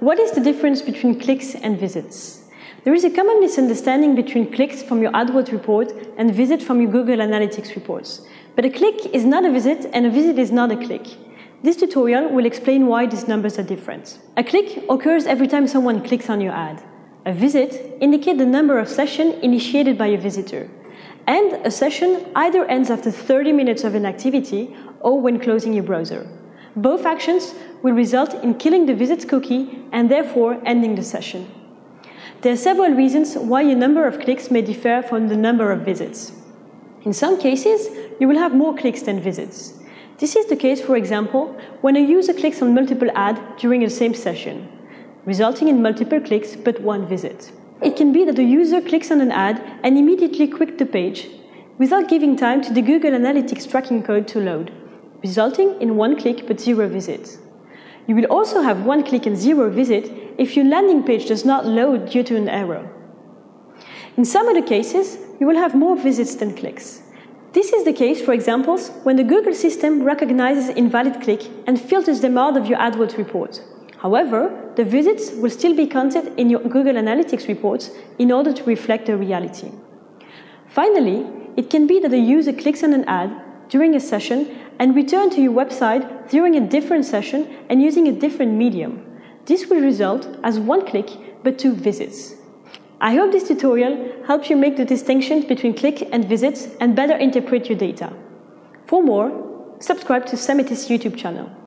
What is the difference between clicks and visits? There is a common misunderstanding between clicks from your AdWords report and visits from your Google Analytics reports. But a click is not a visit and a visit is not a click. This tutorial will explain why these numbers are different. A click occurs every time someone clicks on your ad. A visit indicates the number of sessions initiated by a visitor. And a session either ends after 30 minutes of an activity or when closing your browser. Both actions will result in killing the visits cookie and therefore ending the session. There are several reasons why your number of clicks may differ from the number of visits. In some cases, you will have more clicks than visits. This is the case, for example, when a user clicks on multiple ads during the same session, resulting in multiple clicks but one visit. It can be that the user clicks on an ad and immediately quits the page without giving time to the Google Analytics tracking code to load, resulting in one click but zero visits. You will also have one click and zero visit if your landing page does not load due to an error. In some other cases, you will have more visits than clicks. This is the case, for example, when the Google system recognizes invalid click and filters them out of your AdWords report. However, the visits will still be counted in your Google Analytics reports in order to reflect the reality. Finally, it can be that a user clicks on an ad during a session and return to your website during a different session and using a different medium. This will result as one click but two visits. I hope this tutorial helps you make the distinctions between click and visits and better interpret your data. For more, subscribe to Semetis YouTube channel.